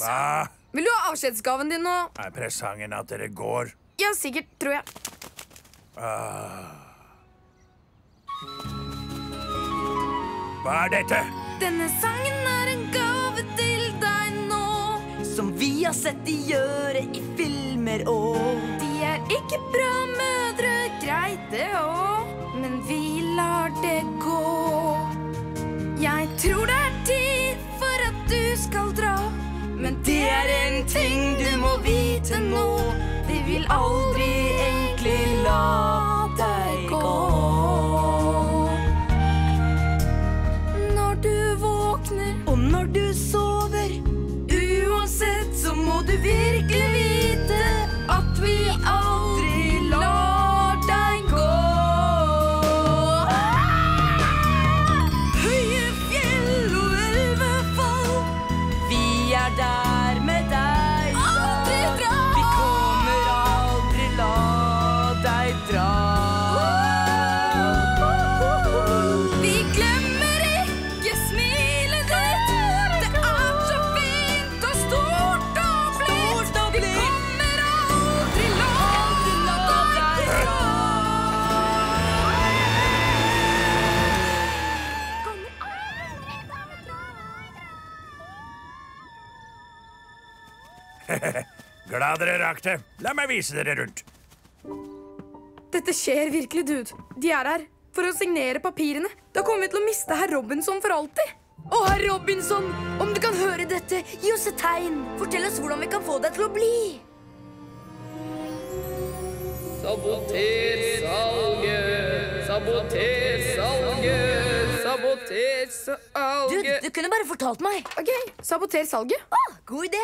Hva? Vil du ha avskjedsgaven din nå? Er presangen at dere går? Ja, sikkert, tror jeg. Hva er dette? Denne sangen er en gave til deg nå. Som vi har sett de gjøre i filmer og De er ikke bra mødre, greit det òg, men vi lar det gå. Jeg tror det er tid for at du skal dra, men det er en ting du må vite nå. Vi vil aldri egentlig la deg gå. Når du våkner Og når du sover Vi Glad dere rakk det. La meg vise dere rundt. Dette skjer virkelig, dude. De er her for å signere papirene. Da kommer vi til å miste herr Robinson for alltid. Å, herr Robinson, om du kan høre dette, gi oss et tegn. Fortell oss hvordan vi kan få deg til å bli. Saboter salget! Saboter salget! Saboter Du, salget! du kunne bare fortalt meg Ok, Saboter salget. ah, God idé